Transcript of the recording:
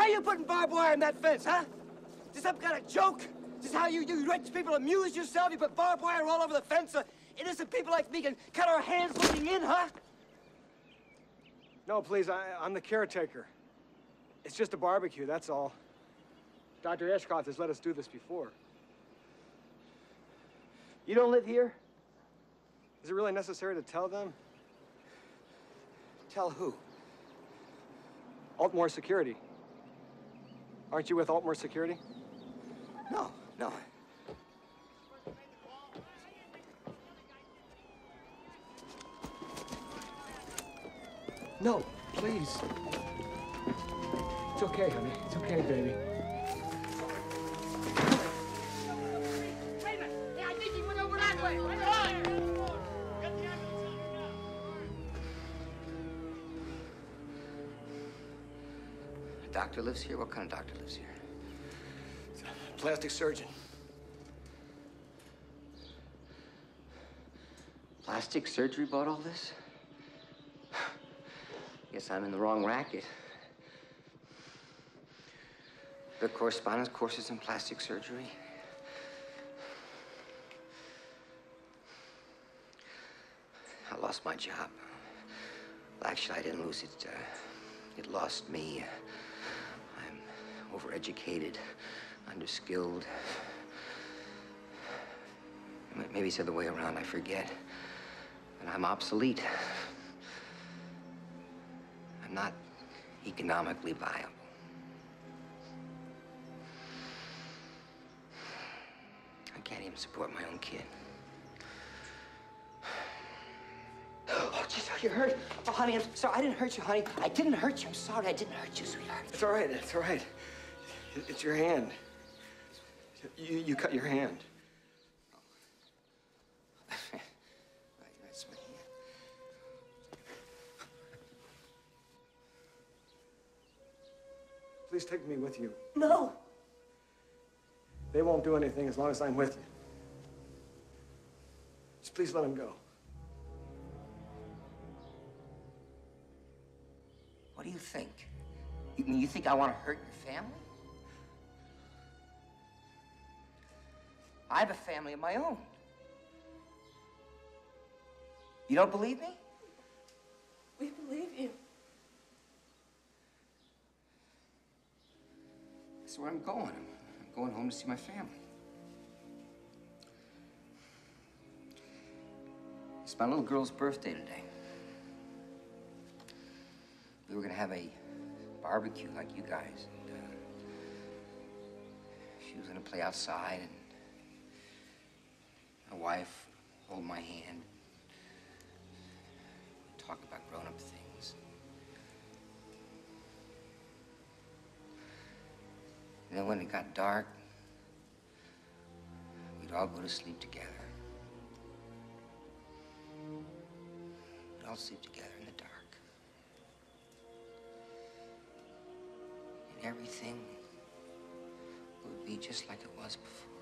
are you putting barbed wire in that fence, huh? Is this some kind of joke? Is this how you, you rich people amuse yourself? You put barbed wire all over the fence so innocent people like me can cut our hands looking in, huh? No, please, I, I'm the caretaker. It's just a barbecue, that's all. Dr. Ashcroft has let us do this before. You don't live here? Is it really necessary to tell them? Tell who? Altmore Security. Aren't you with Altmore Security? No, no. No, please. It's okay, honey. It's okay, baby. Wait a minute. Hey, I think he went over that way. Doctor lives here? What kind of doctor lives here? Plastic surgeon. Plastic surgery bought all this? Guess I'm in the wrong racket. The correspondence courses in plastic surgery? I lost my job. Well, actually, I didn't lose it. Uh, it lost me. I'm overeducated, underskilled. Maybe it's the other way around, I forget. And I'm obsolete. I'm not economically viable. I can't even support my own kid. Oh, jeez, oh, you're hurt. Oh, honey, I'm sorry. I didn't hurt you, honey. I didn't hurt you. I'm sorry. I didn't hurt you, sweetheart. It's all right. It's all right. It- It's your hand. You, you cut your hand. That's my hand. Please take me with you. No. They won't do anything as long as I'm with you. Just please let him go. What do you think? You, you think I want to hurt your family? I have a family of my own. You don't believe me? We believe you. That's where I'm going. I'm, I'm going home to see my family. It's my little girl's birthday today. We were gonna have a barbecue like you guys. And, uh, she was gonna play outside, and my wife hold my hand, talk about grown-up things. And then when it got dark, we'd all go to sleep together. We'd all sleep together in the dark. And everything would be just like it was before.